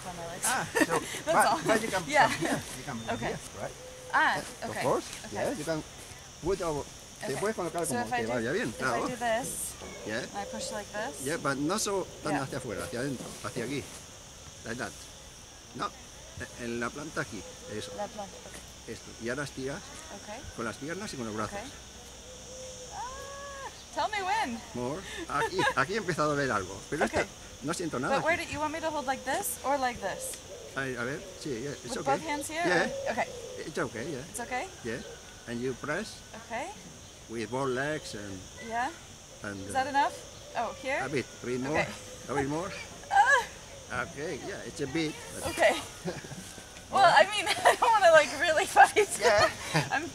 up on my legs. Ah, so, That's but, all. but you can Yeah. come here. You can come Okay. here, right? ah, okay. Of course. Okay. Yeah, you can put over. Te Okay. puedes colocar So como te do, vaya bien. Claro. I do this, Yeah. I push like this. Yeah, but no so tan Yeah. hacia afuera, hacia adentro, hacia aquí. Like that. No, en la planta aquí. Eso, Left, left. Okay. esto. Y ahora estiras Okay. con las piernas y con los brazos. Okay. Tell me when. More. Aquí, aquí empieza a doler algo. Pero Okay. esto, no siento nada. But where do you want me to hold like this or like this? Ay, a ver, sí, yeah, it's With okay. both hands here? Yeah, or- Okay. it's okay, yeah, It's okay? yeah. And you press Okay. with both legs and, Yeah. and Is that uh, enough? Oh, here? a bit, a bit more, Okay. a bit more. Okay, yeah, it's a bit. okay. Well, I mean, I don't want to like really fight. Yeah. I'm